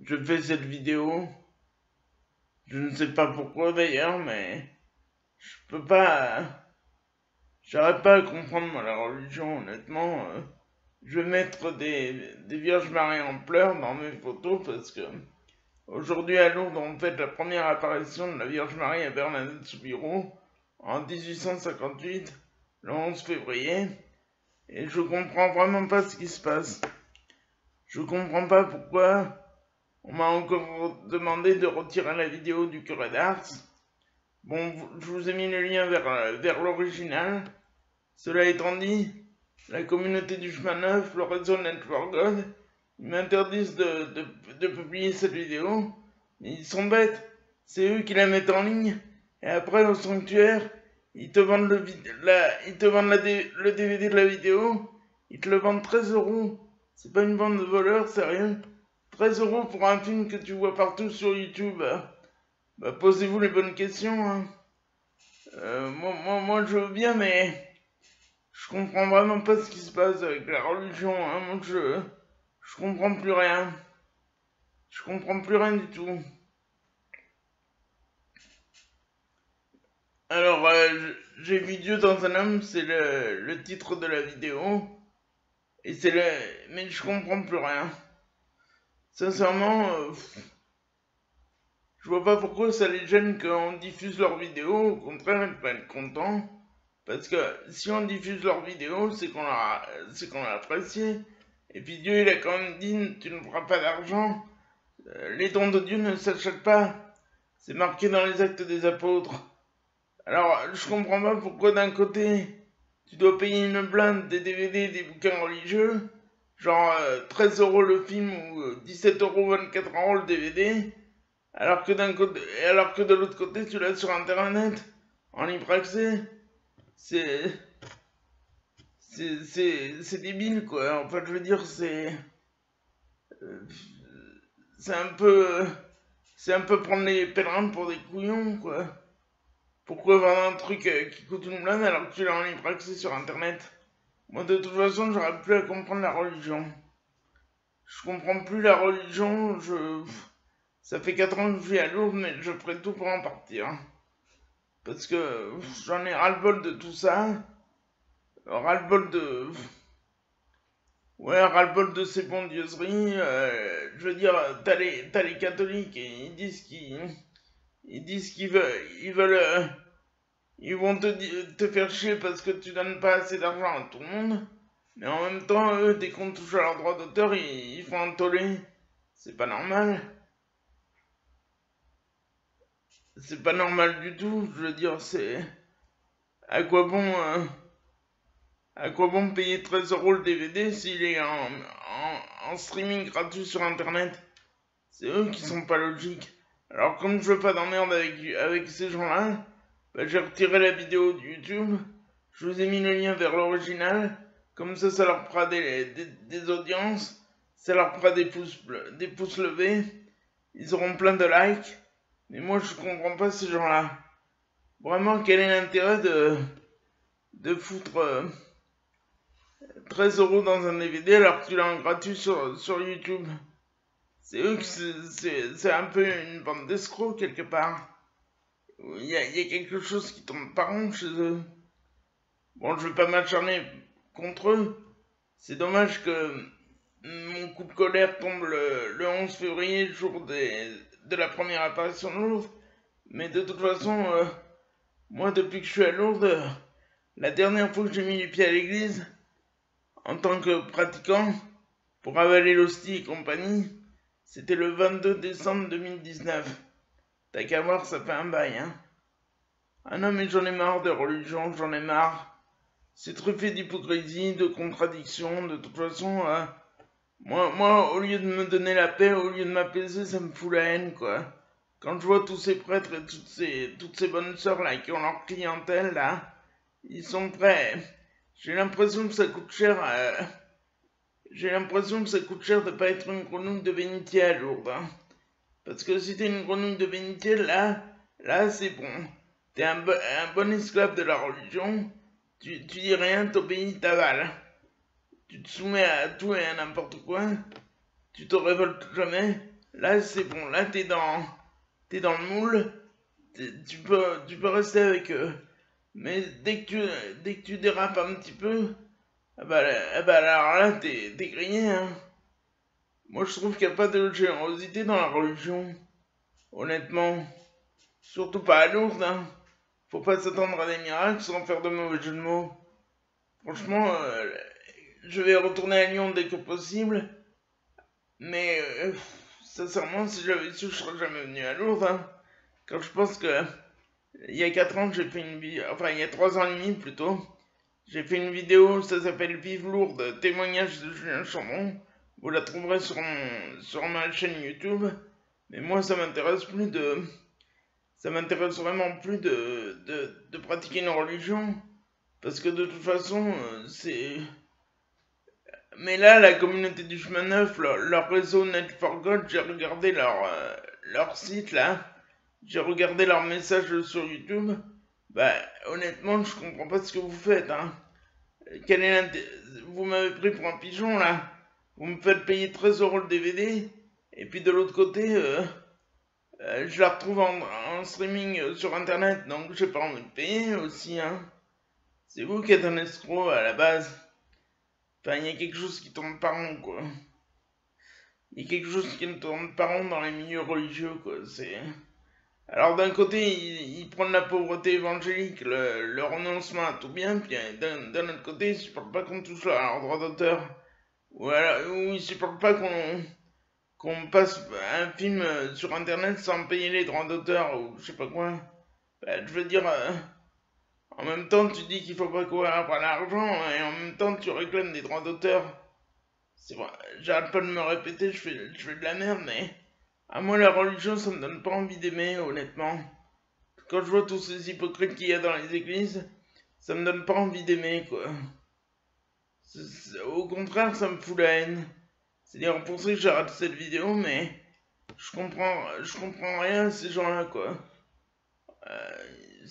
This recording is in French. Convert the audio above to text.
je fais cette vidéo. Je ne sais pas pourquoi d'ailleurs, mais je peux pas. J'arrête pas à comprendre la religion, honnêtement. Euh, je vais mettre des, des Vierges Marie en pleurs dans mes photos parce que aujourd'hui à Lourdes on fait la première apparition de la Vierge Marie à Bernadette Soubirou en 1858, le 11 février, et je comprends vraiment pas ce qui se passe. Je comprends pas pourquoi on m'a encore demandé de retirer la vidéo du curé d'Ars. Bon, je vous ai mis le lien vers, vers l'original. Cela étant dit, la communauté du chemin neuf, le réseau Network God, ils m'interdisent de, publier cette vidéo. Ils sont bêtes. C'est eux qui la mettent en ligne. Et après, au sanctuaire, ils te vendent le, DVD de la vidéo. Ils te le vendent 13 euros. C'est pas une bande de voleurs, sérieux 13 euros pour un film que tu vois partout sur YouTube. Bah, posez-vous les bonnes questions. Hein. Euh, moi, moi, moi, je veux bien, mais je comprends vraiment pas ce qui se passe avec la religion. Hein. Moi, je, je comprends plus rien. Je comprends plus rien du tout. Alors, euh, j'ai vu Dieu dans un homme, c'est le, le titre de la vidéo. Et c'est le... Mais je comprends plus rien. Sincèrement, euh, je vois pas pourquoi ça les gêne qu'on diffuse leurs vidéos. Au contraire, ils peuvent être contents. Parce que si on diffuse leurs vidéos, c'est qu'on a, c'est qu'on a apprécié. Et puis Dieu, il a quand même dit, tu ne feras pas d'argent. Euh, les dons de Dieu ne s'achètent pas. C'est marqué dans les actes des apôtres. Alors, je comprends pas pourquoi d'un côté, tu dois payer une blinde des DVD des bouquins religieux, genre 13 euh, euros le film ou 17 euh, euros 24 euros le DVD, alors que d'un côté, alors que de l'autre côté tu l'as sur internet, en libre accès. C'est, c'est, c'est, c'est débile quoi. En fait, je veux dire, c'est, euh, c'est un peu, c'est un peu prendre les pèlerins pour des couillons quoi. Pourquoi vendre un truc euh, qui coûte une blinde alors que tu l'as en libre accès sur internet? Moi de toute façon j'aurais plus à comprendre la religion. Je comprends plus la religion, je... Ça fait 4 ans que je vis à Lourdes mais je ferai tout pour en partir. Parce que j'en ai ras-le-bol de tout ça. Ras-le-bol de... Ouais, ras-le-bol de ces bondieuseries. Euh, je veux dire, t'as les, les catholiques et ils disent qu'ils ils disent qu'ils veulent, ils veulent, euh, ils vont te, te faire chier parce que tu donnes pas assez d'argent à tout le monde. Mais en même temps, eux, dès qu'on touche à leur droit d'auteur, ils, font un tollé. C'est pas normal. C'est pas normal du tout. Je veux dire, c'est... À quoi bon... Euh, à quoi bon payer 13 euros le DVD s'il est en, en, en streaming gratuit sur Internet? C'est eux qui sont pas logiques. Alors comme je veux pas d'emmerde avec, avec ces gens-là, bah, j'ai retiré la vidéo de YouTube. Je vous ai mis le lien vers l'original. Comme ça, ça leur fera des, des, audiences. Ça leur fera des pouces, des pouces levés. Ils auront plein de likes. Mais moi, je comprends pas ces gens-là. Vraiment, quel est l'intérêt de, de foutre 13 euh, euros dans un DVD alors que tu l'as en gratuit sur, sur YouTube? C'est eux c'est un peu une bande d'escrocs quelque part. Il y, a, quelque chose qui tombe pas rond chez eux. Bon, je vais pas m'acharner contre eux. C'est dommage que mon coup de colère tombe le, le 11 février, jour de la première apparition de Lourdes. Mais de toute façon, euh, moi, depuis que je suis à Lourdes, la dernière fois que j'ai mis les pieds à l'église, en tant que pratiquant, pour avaler l'hostie et compagnie, c'était le 22 décembre 2019. T'as qu'à voir, ça fait un bail, hein. Ah non, mais j'en ai marre de religion, j'en ai marre. C'est truffé d'hypocrisie, de contradictions, de toute façon, euh, moi, moi, au lieu de me donner la paix, au lieu de m'apaiser, ça me fout la haine, quoi. Quand je vois tous ces prêtres et toutes ces, bonnes sœurs, là, qui ont leur clientèle, là, ils sont prêts. J'ai l'impression que ça coûte cher, euh, j'ai l'impression que ça coûte cher de pas être une grenouille de bénitier à Lourdes. Hein. Parce que si t'es une grenouille de bénitier, là, là c'est bon. T'es un, bon esclave de la religion. Tu, dis rien, t'obéis, t'avales. Tu te soumets à tout et à n'importe quoi. Tu te révoltes jamais. Là, c'est bon. Là, t'es dans, t'es dans le moule. Tu peux, tu peux rester avec eux. Mais dès que tu, dès que tu dérapes un petit peu, ah bah, ah bah alors là, t'es grillé, hein. Moi, je trouve qu'il n'y a pas de générosité dans la religion. Honnêtement. Surtout pas à Lourdes, hein. Faut pas s'attendre à des miracles sans faire de mauvais jeux de mots. Franchement, euh, je vais retourner à Lyon dès que possible. Mais, euh, sincèrement, si j'avais su, je serais jamais venu à Lourdes, hein. Quand je pense que, il y a 4 ans, j'ai fait une vidéo, enfin, il y a 3 ans et demi plutôt, j'ai fait une vidéo, ça s'appelle Vive Lourdes, témoignage de Julien Chambon. Vous la trouverez sur, sur ma chaîne YouTube. Mais moi, ça m'intéresse plus de... Ça m'intéresse vraiment plus de, de, pratiquer une religion. Parce que de toute façon, euh, c'est... Mais là, la communauté du chemin neuf, leur, réseau Net for God, j'ai regardé leur, euh, leur site là. J'ai regardé leurs messages sur YouTube. Bah, honnêtement, je comprends pas ce que vous faites, hein. Quel est Vous m'avez pris pour un pigeon là vous me faites payer 13 euros le DVD, et puis de l'autre côté, euh, euh, je la retrouve en, streaming euh, sur internet, donc j'ai pas envie de payer aussi, hein. C'est vous qui êtes un escroc à la base. Enfin, il y a quelque chose qui tourne pas rond, quoi. Il y a quelque chose qui ne tourne pas rond dans les milieux religieux, quoi. C'est... Alors d'un côté, ils, prennent la pauvreté évangélique, le, renoncement à tout bien, puis d'un autre côté, ils supportent pas qu'on touche à leur droit d'auteur. Ou ils supportent pas qu'on passe un film sur internet sans payer les droits d'auteur ou je sais pas quoi. Ben, je veux dire, euh, en même temps tu dis qu'il faut pas courir après l'argent et en même temps tu réclames des droits d'auteur. C'est vrai, j'arrête pas de me répéter, je fais, je fais de la merde, mais à moi la religion ça me donne pas envie d'aimer, honnêtement. Quand je vois tous ces hypocrites qu'il y a dans les églises, ça me donne pas envie d'aimer, quoi. Au contraire, ça me fout la haine. C'est-à-dire, pour ça que j'arrête cette vidéo, mais je comprends, je comprends rien à ces gens-là, quoi. Euh,